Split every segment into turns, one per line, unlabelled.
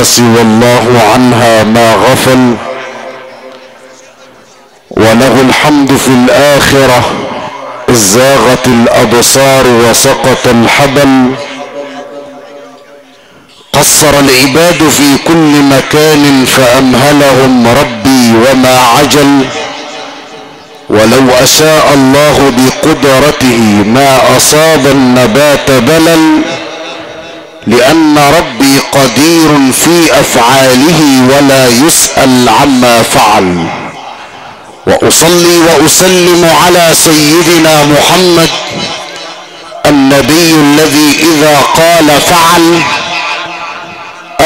الناس والله عنها ما غفل وله الحمد في الآخرة إذ زاغت الأبصار وسقط الحبل قصر العباد في كل مكان فأمهلهم ربي وما عجل ولو أشاء الله بقدرته ما أصاب النبات بلل لأن ربي قدير في أفعاله ولا يسأل عما فعل. وأصلي وأسلم على سيدنا محمد النبي الذي إذا قال فعل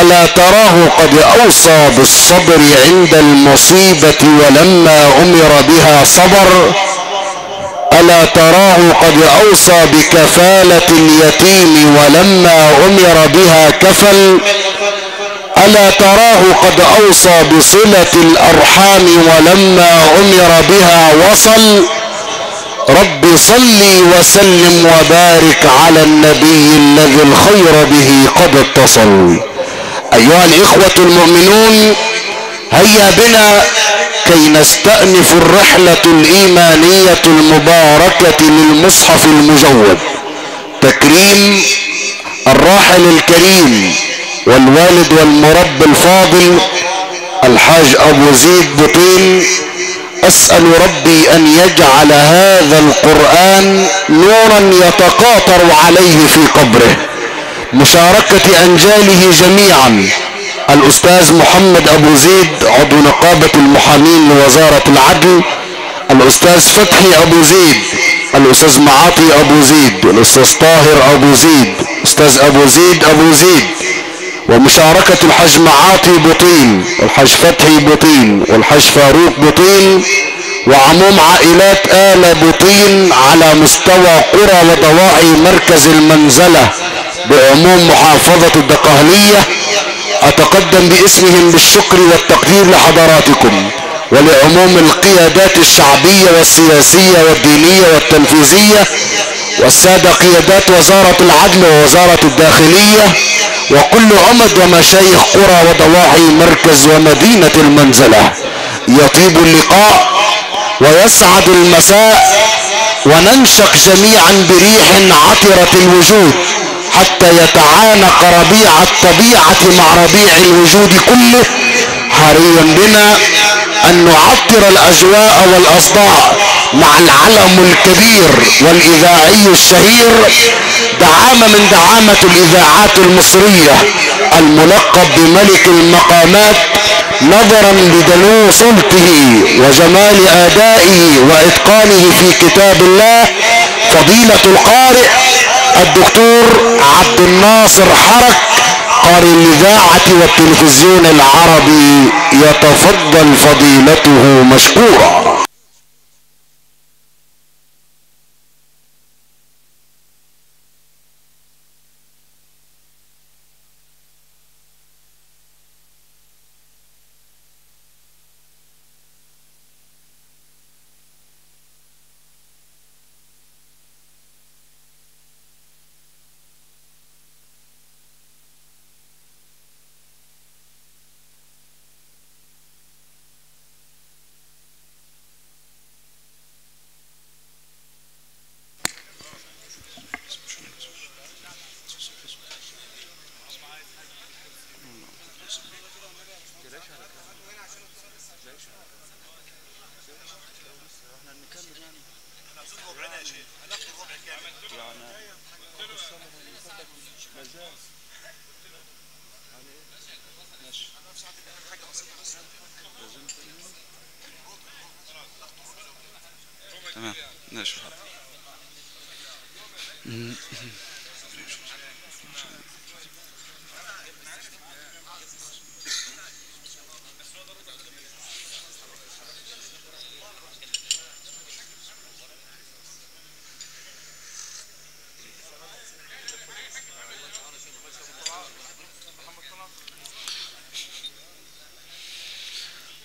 ألا تراه قد أوصى بالصبر عند المصيبة ولما أمر بها صبر. ألا تراه قد أوصى بكفالة اليتيم ولما أمر بها كفل؟ ألا تراه قد أوصى بصلة الأرحام ولما أمر بها وصل؟ رب صلي وسلم وبارك على النبي الذي الخير به قد اتصل. أيها الإخوة المؤمنون هيا بنا كي نستأنف الرحلة الإيمانية المباركة للمصحف المجود. تكريم الراحل الكريم والوالد والمرب الفاضل الحاج أبو زيد بطين. أسأل ربي أن يجعل هذا القرآن نورا يتقاطر عليه في قبره. مشاركة أنجاله جميعا. الأستاذ محمد أبو زيد عضو نقابة المحامين لوزارة العدل الأستاذ فتحي أبو زيد الأستاذ معاطي أبو زيد الأستاذ طاهر أبو زيد أستاذ أبو زيد أبو زيد ومشاركة الحاج معاطي بطين والحاج فتحي بطين والحاج فاروق بطين وعموم عائلات آل بطين على مستوى قرى وضواحي مركز المنزلة بعموم محافظة الدقهلية. أتقدم باسمهم بالشكر والتقدير لحضراتكم ولعموم القيادات الشعبية والسياسية والدينية والتنفيذية والسادة قيادات وزارة العدل ووزارة الداخلية وكل عمد ومشايخ قرى وضواحي مركز ومدينة المنزلة. يطيب اللقاء ويسعد المساء وننشق جميعا بريح عطرة الوجود. حتى يتعانق ربيع الطبيعة مع ربيع الوجود كله حري بنا أن نعطر الأجواء والأصداء مع العلم الكبير والإذاعي الشهير دعامة من دعامة الإذاعات المصرية الملقب بملك المقامات نظرا لدنو صوته وجمال آدائه وإتقانه في كتاب الله فضيلة القارئ الدكتور عبد الناصر حرك قارئ الإذاعة والتلفزيون العربي يتفضل فضيلته مشكورا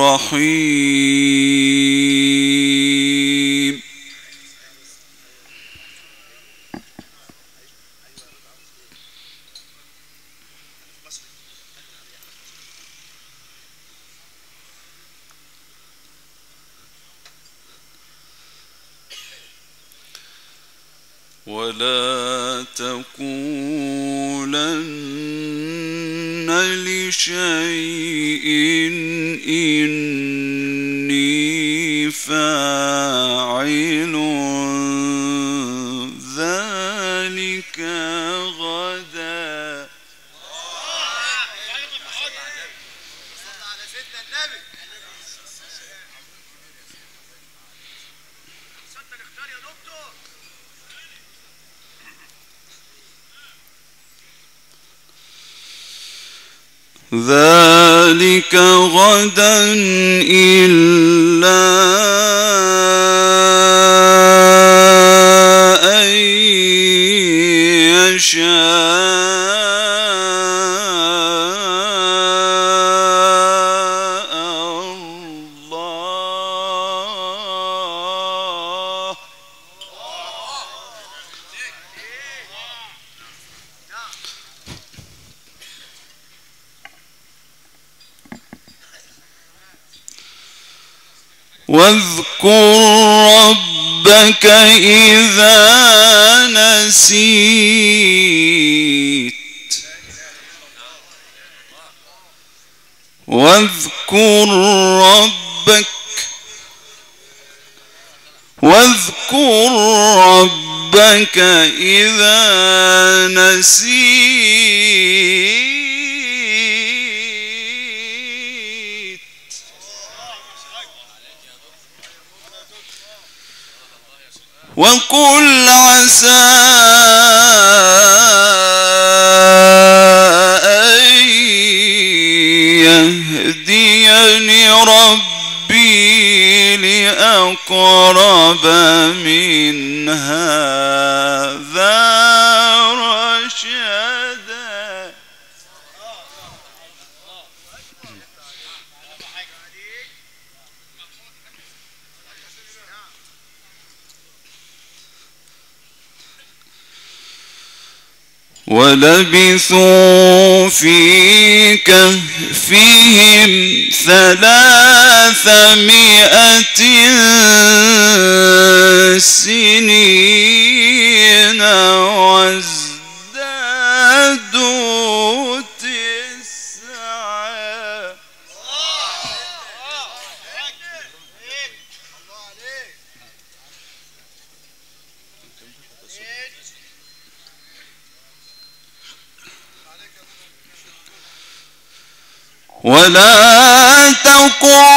الرحيم. ذلك غدا إلا ربك إذا نسيت. واذكر ربك واذكر ربك إذا نسيت. وقل عسى أن يهديني ربي لأقرب من هذا. ولبثوا في كهفهم ثلاثمائة سنين وازدادوا ولا تقولن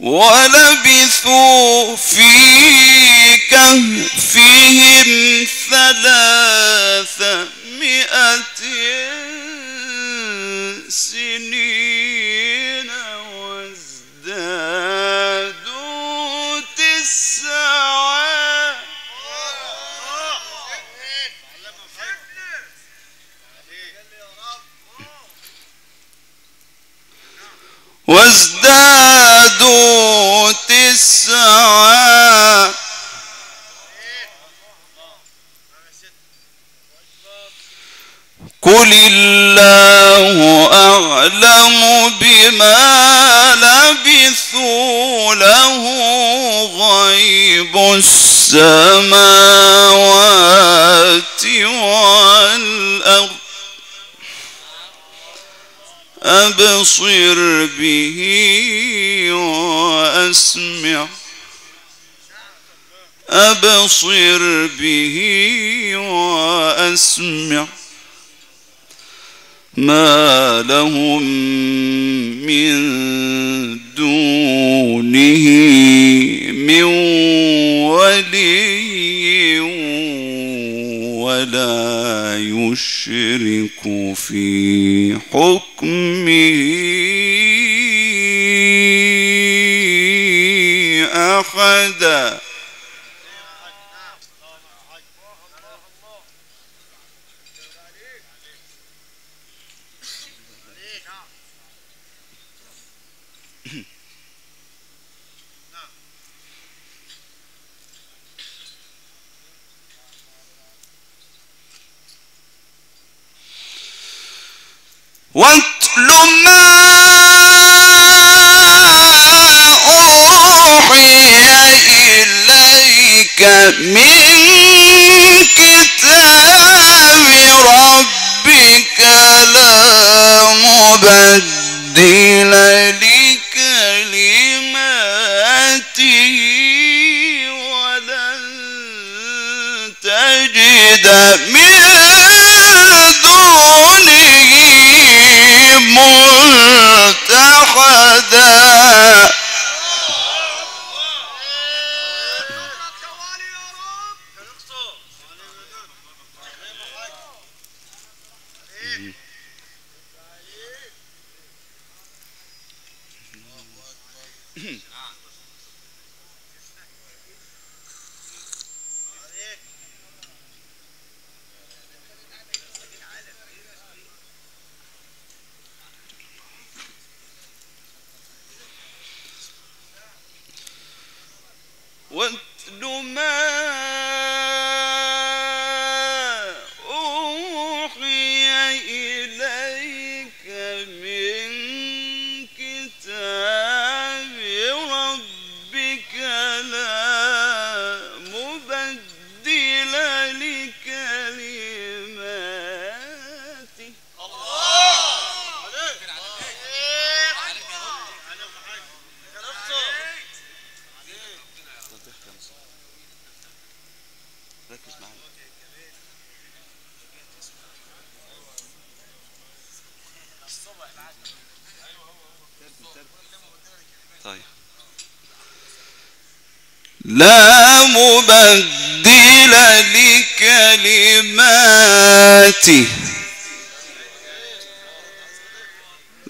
ولبثوا في أبصر به وأسمع ما لهم من دونه من ولي ولا يشرك في حكمه أحداً. One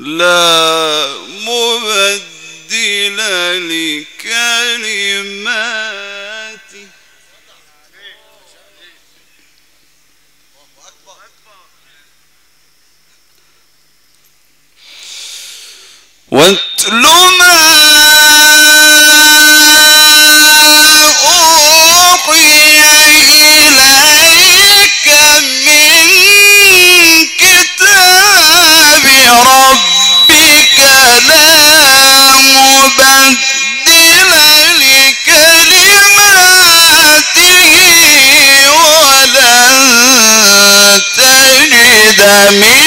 لا مبدل لك to me.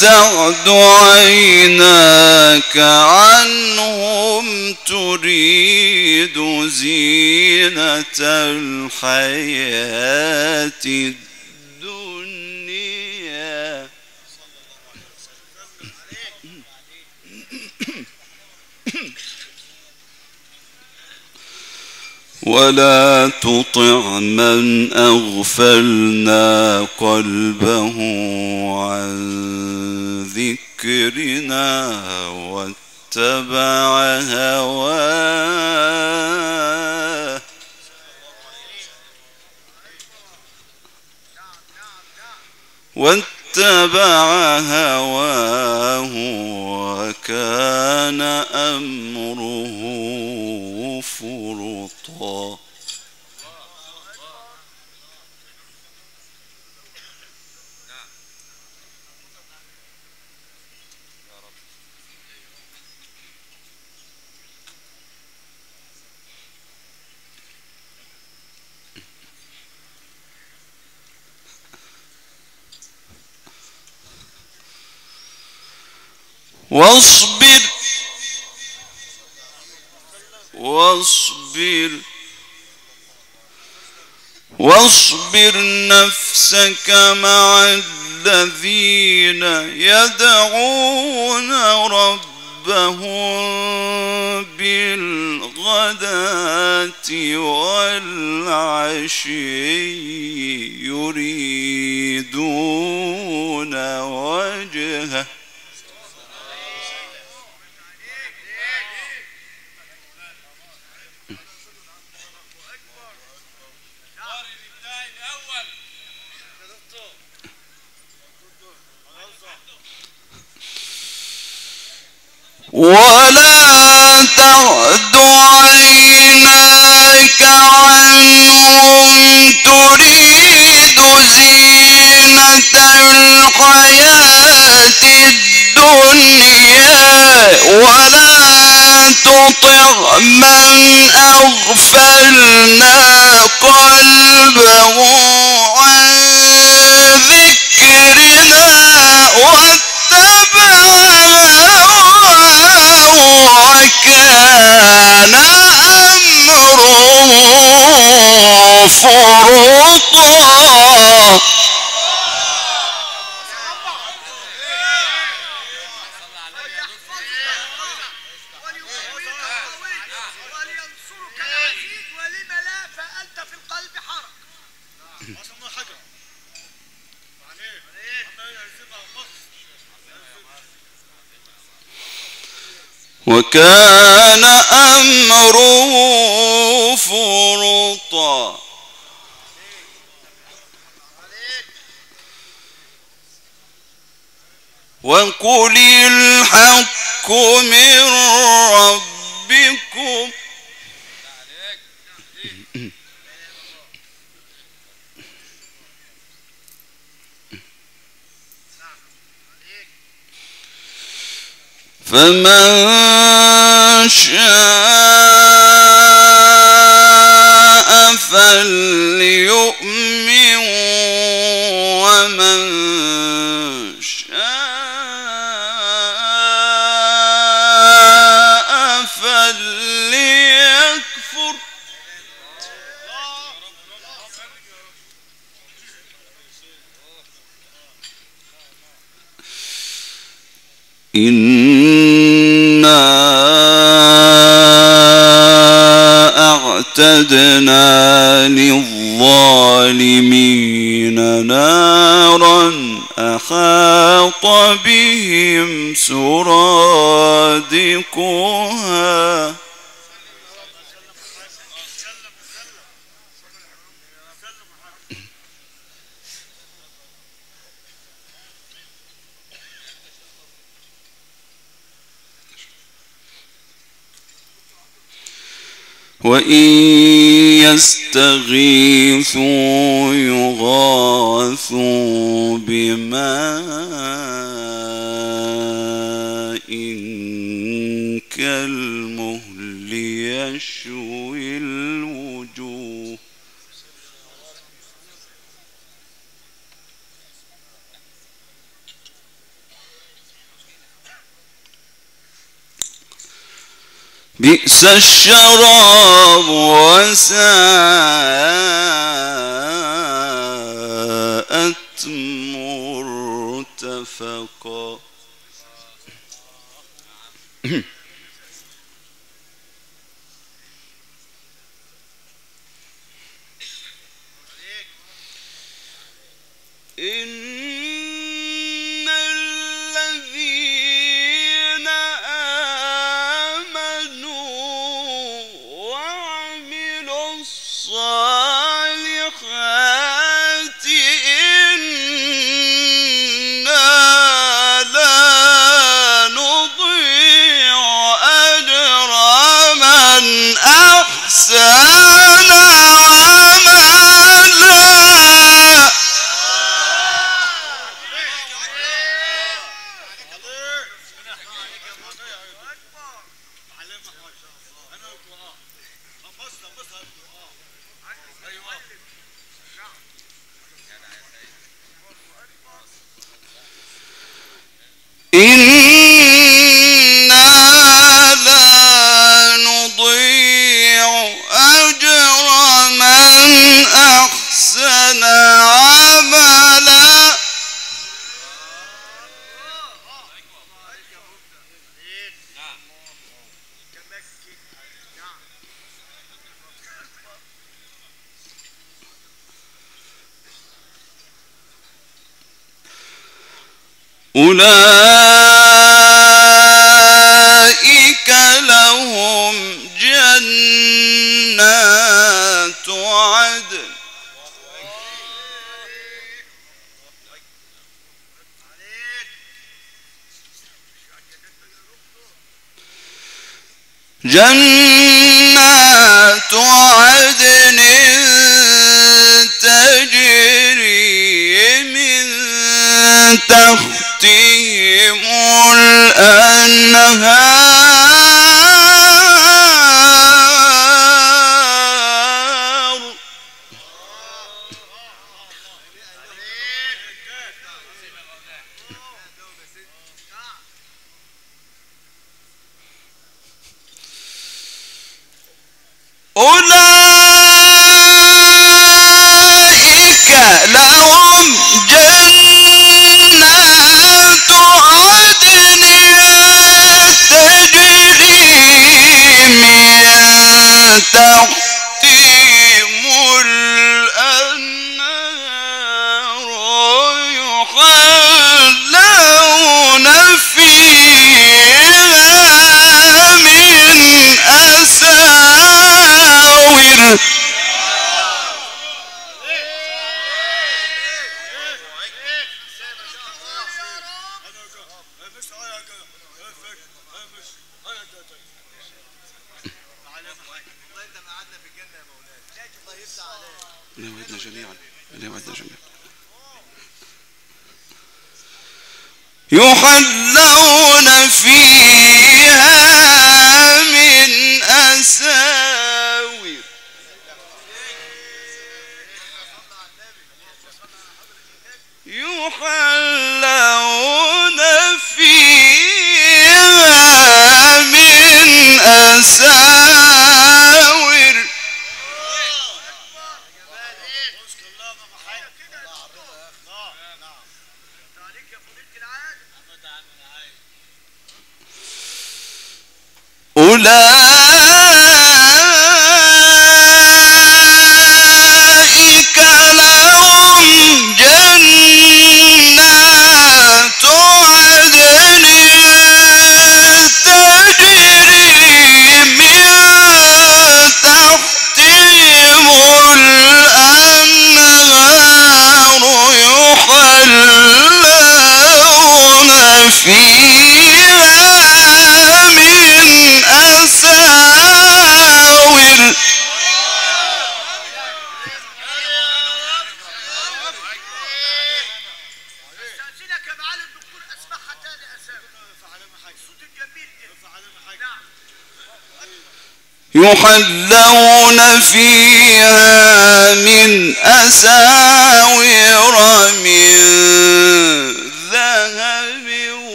تعد عيناك عنهم تريد زينة الحياة الدنيا ولا تطع من أغفلنا قلبه عن ذكرنا واتبع هواه. واتبع هواه وكان أمره فرطا. واصبر. واصبر. واصبر نفسك مع الذين يدعون ربهم بالغداة والعشي يريدون وجهه. ولا تعد عيناك عنهم تريد زينة الحياة الدنيا ولا تطع من أغفلنا قلبه أعتدنا للظالمين نارا أحاط بهم سرادقها. وإن يستغيثوا يغاثوا بماء بئس الشراب وساءت أولئك لهم جنات عدن جنات عدن تجري من تحت يحذر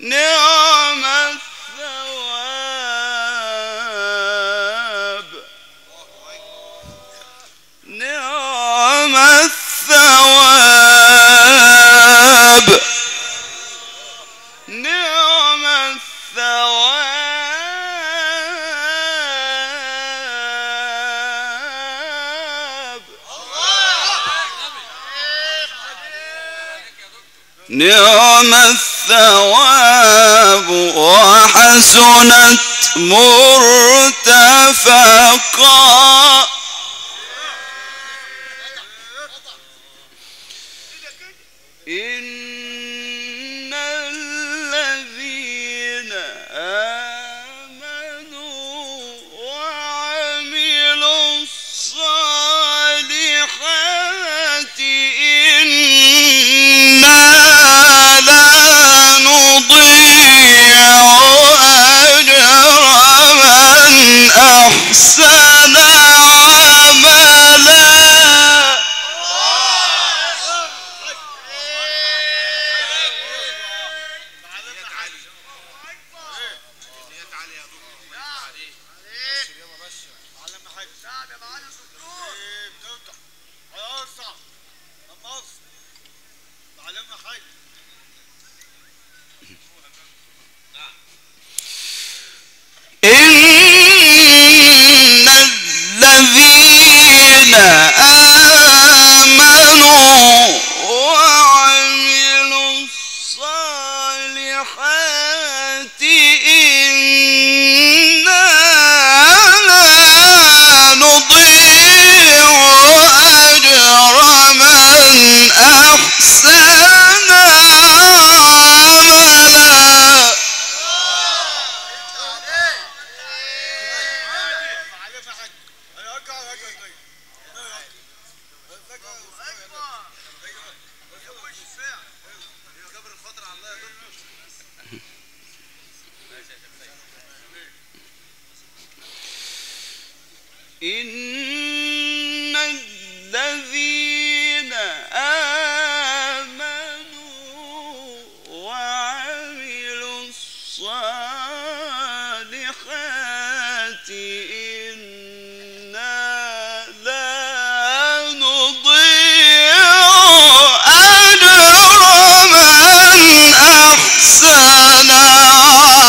No. حسنت مرتفقا.
Say
إن أحسن عملا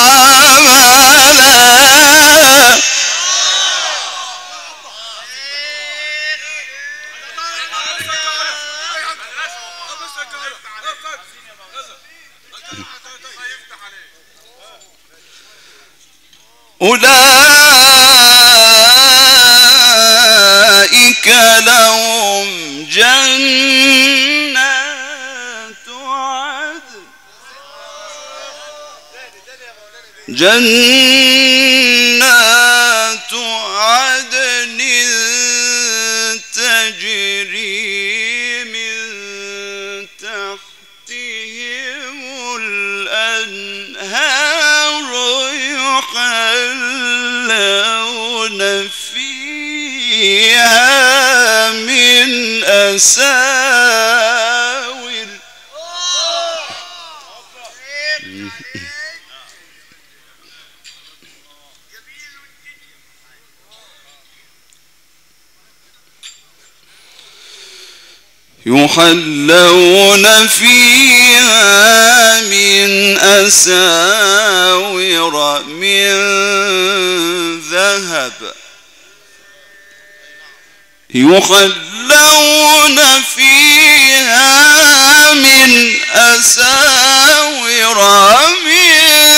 أولئك جنات عدن تجري من تحتهم الأنهار يحلون فيها من أساس يحلون فيها من أساور من ذهب. يحلون فيها من أساور من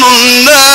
yanımda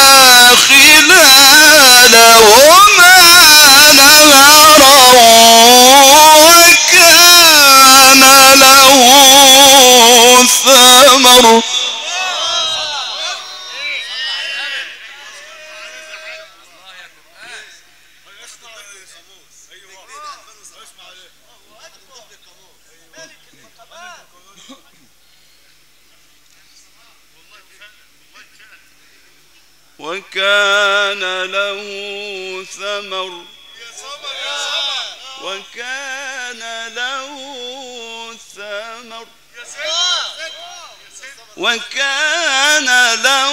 وكان له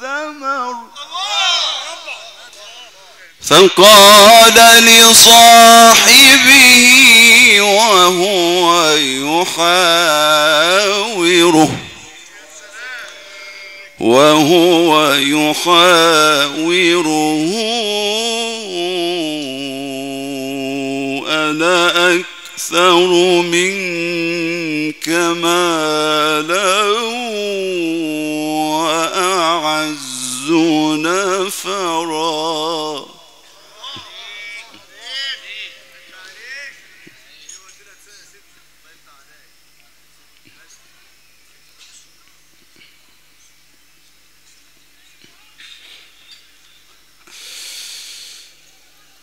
ثمر. فقال لصاحبه وهو يحاوره. وهو يحاوره. أنا أكثر منك. كمالا وأعز نفرا.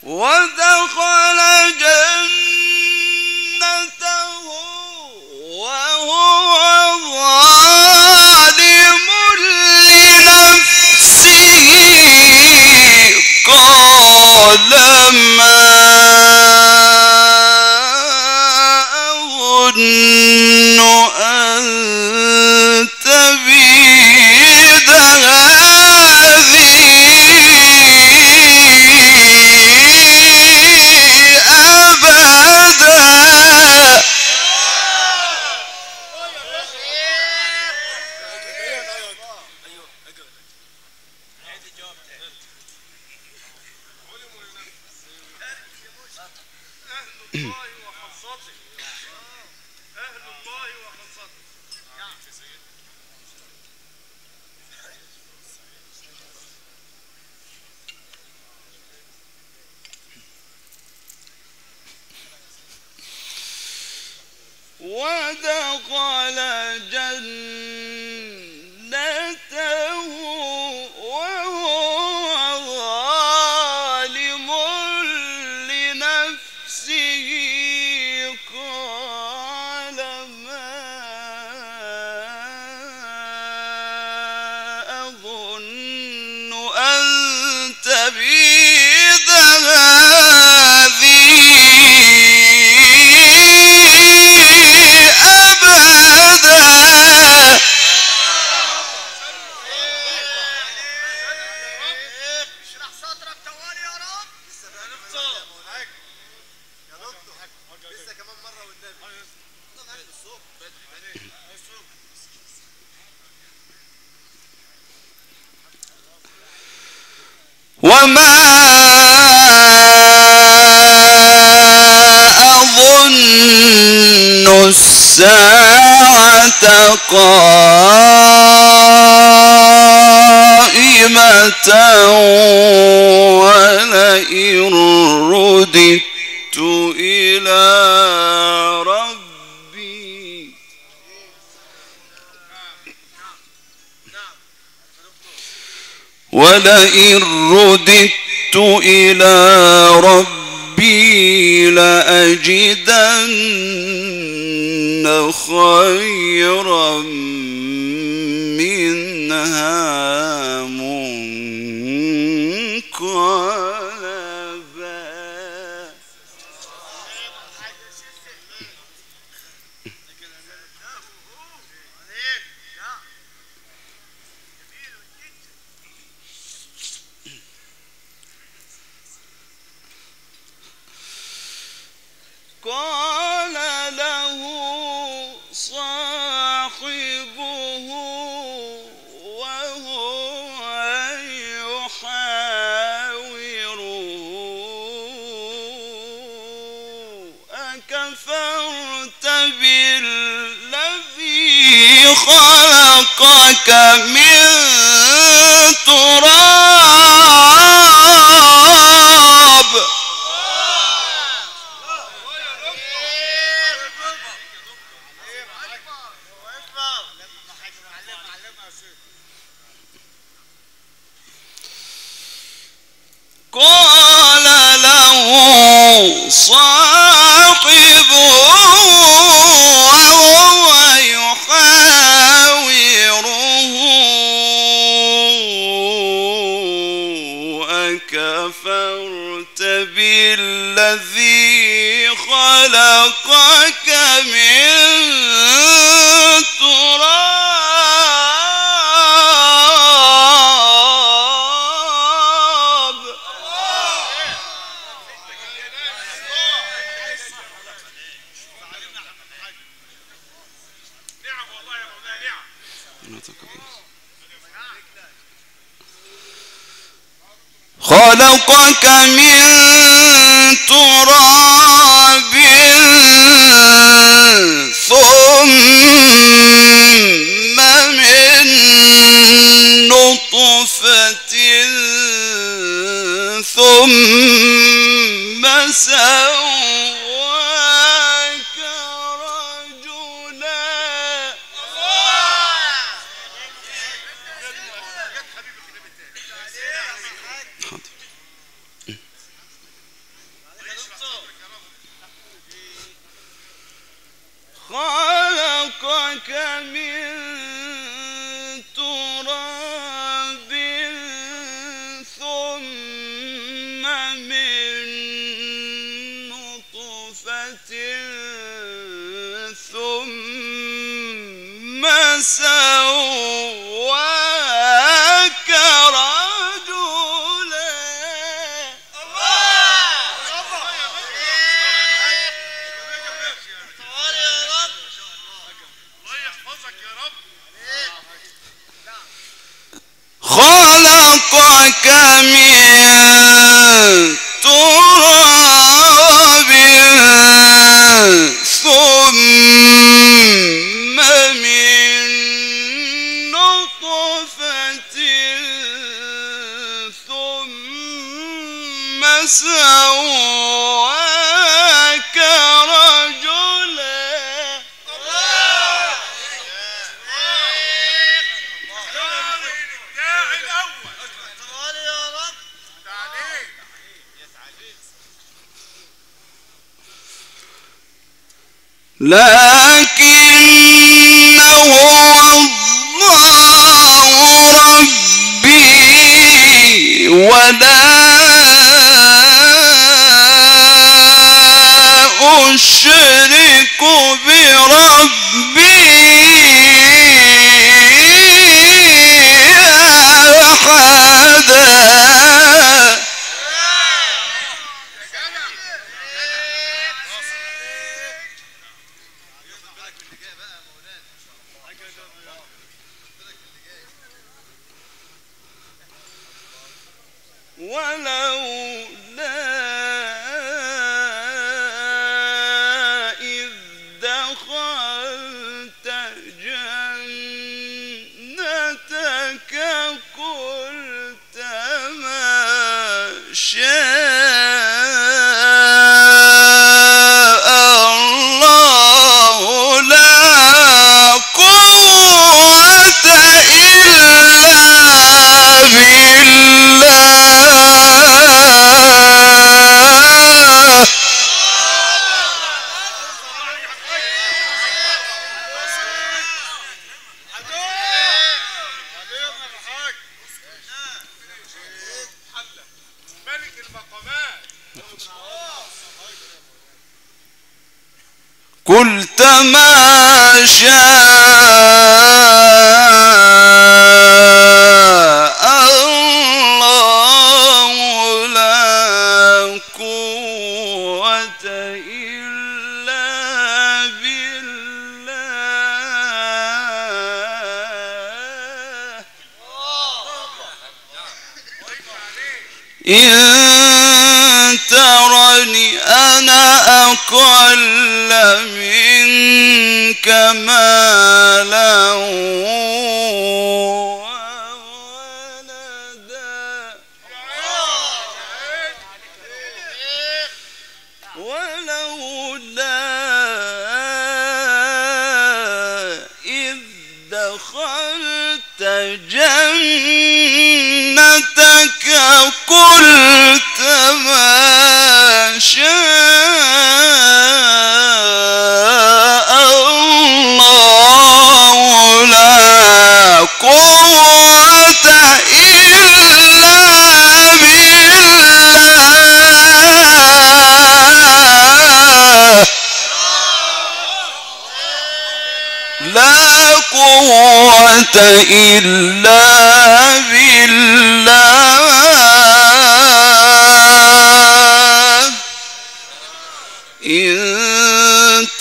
ودخل جنة قال خيرا منها.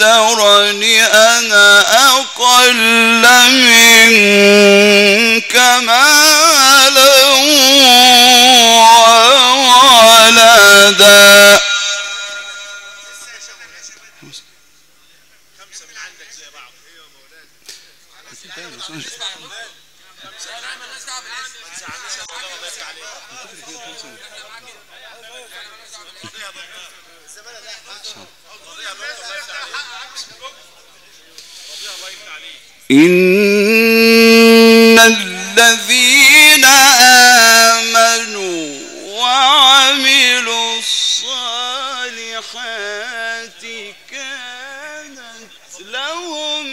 ترني أنا أقل منك إن الذين آمنوا وعملوا الصالحات كانت لهم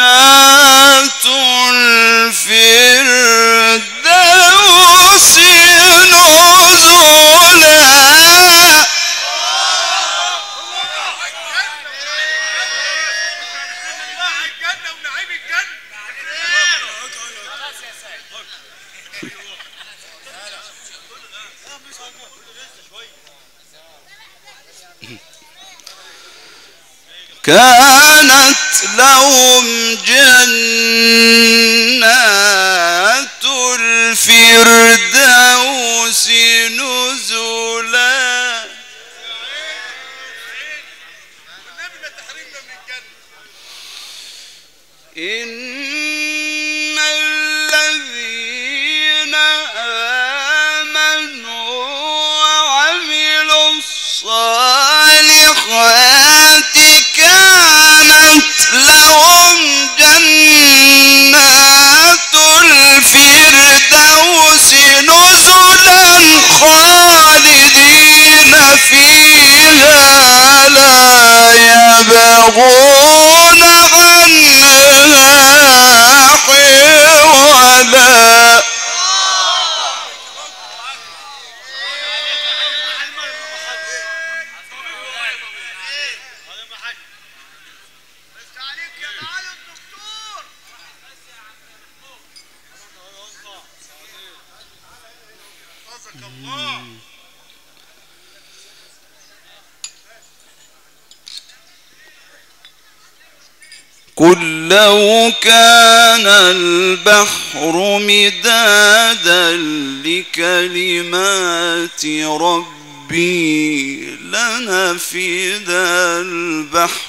جنات الفرد كانت
لهم جنات الفردوس
نزلاً لهم جنات الفردوس
نزلا خالدين فيها لا يبغون
قل لو كان البحر مدادا لكلمات ربي لنفد البحر.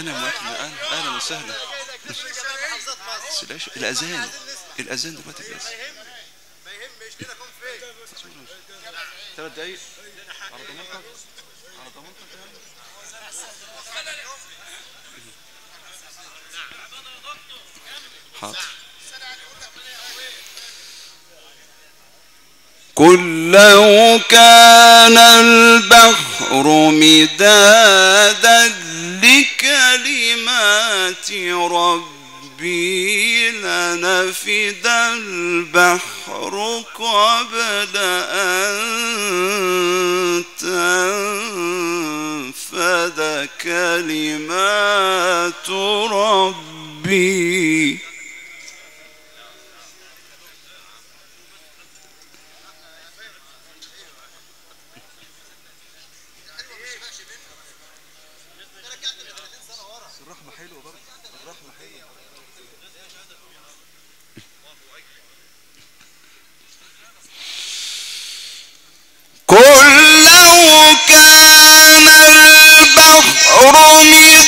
أنا موافق أنا أهلا وسهلا العش- الأذان. الأذان دلوقتي بس.
ما يهم ما يهمش لينا كون فين؟
ثلاث دقايق على ضمانتك على ضمانتك حاضر. قل لو كان البحر مدادا لكلمات ربي لنفد البحر قبل أن تنفد كلمات ربي. قل لو كان البحر مدادا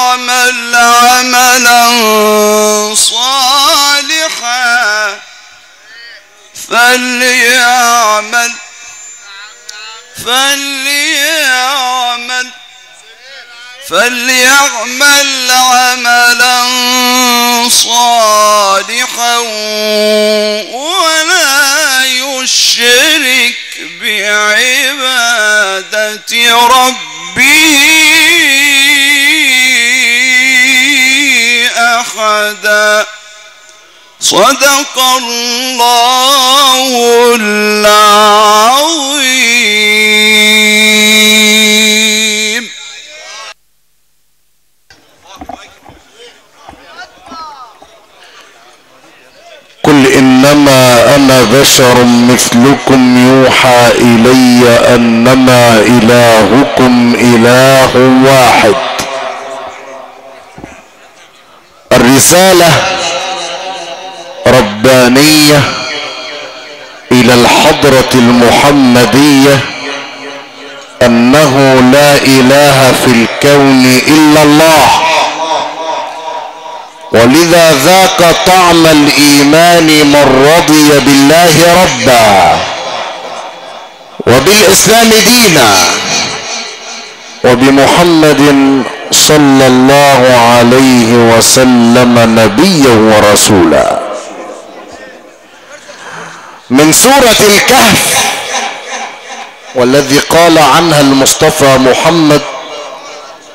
فليعمل عملا صالحا. فليعمل فليعمل فليعمل عملا صالحا. ولا يشرك بعبادة ربه. أحدا صدق الله العظيم.
قل إن إنما أنا بشر مثلكم يوحى إلي أنما إلهكم إله واحد. الرسالة ربانية إلى الحضرة المحمدية أنه لا إله في الكون إلا الله. ولذا ذاق طعم الإيمان من رضي بالله ربا. وبالإسلام دينا. وبمحمد صلى الله عليه وسلم نبيا ورسولا. من سورة الكهف والذي قال عنها المصطفى محمد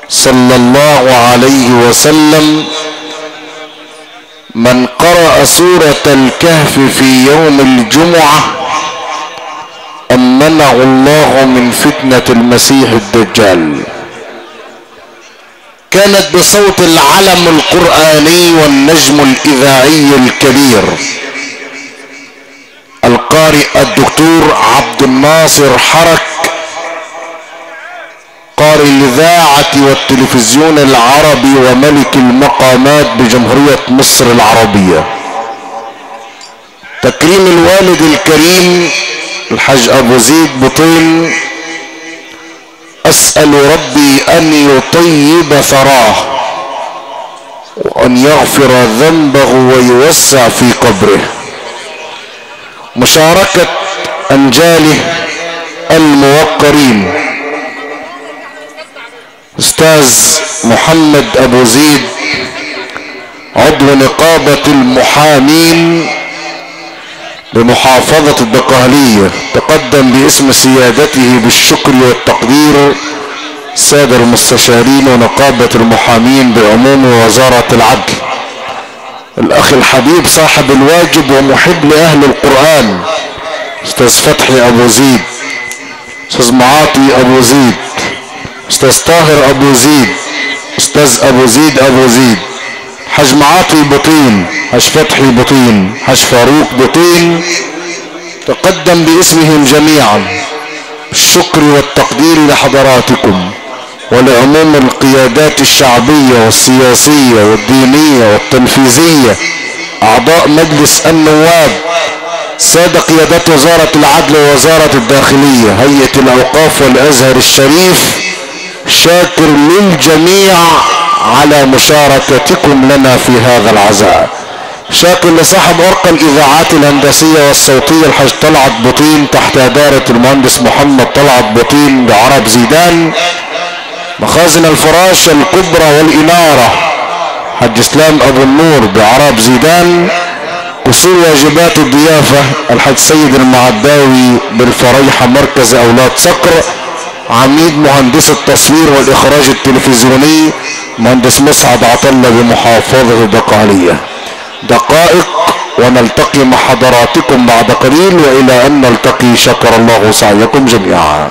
صلى الله عليه وسلم من قرأ سورة الكهف في يوم الجمعة أمنه الله من فتنة المسيح الدجال. كانت بصوت العلم القرآني والنجم الإذاعي الكبير. القارئ الدكتور عبد الناصر حرك قارئ الإذاعة والتلفزيون العربي وملك المقامات بجمهورية مصر العربية. تكريم الوالد الكريم الحاج أبو زيد بطين أسأل ربي أن يطيب ثراه وأن يغفر ذنبه ويوسع في قبره. مشاركة أنجاله الموقرين. أستاذ محمد أبو زيد عضو نقابة المحامين بمحافظة الدقهلية تقدم باسم سيادته بالشكر والتقدير السادة المستشارين ونقابة المحامين بعموم وزارة العدل. الأخ الحبيب صاحب الواجب ومحب لأهل القرآن أستاذ فتحي أبو زيد أستاذ معاطي أبو زيد أستاذ طاهر أبو زيد أستاذ أبو زيد أبو زيد. حاج معاطي بطين حاج فتحي بطين حاج فاروق بطين. تقدم باسمهم جميعا. الشكر والتقدير لحضراتكم ولعموم القيادات الشعبية والسياسية والدينية والتنفيذية. أعضاء مجلس النواب سادة قيادات وزارة العدل ووزارة الداخلية هيئة الأوقاف والأزهر الشريف شاكر للجميع على مشاركتكم لنا في هذا العزاء. شاكر لصاحب أرقى الإذاعات الهندسية والصوتية الحاج طلعت بطين تحت إدارة المهندس محمد طلعت بطين بعرب زيدان. مخازن الفراش الكبرى والإنارة. حج إسلام أبو النور بعرب زيدان. قصور واجبات الضيافة الحج سيد المعداوي بالفريحة مركز أولاد صقر. عميد مهندس التصوير والإخراج التلفزيوني مهندس مسعد عطلة بمحافظة الدقهلية دقائق ونلتقي مع حضراتكم بعد قليل وإلى أن نلتقي. شكر الله سعيكم جميعا.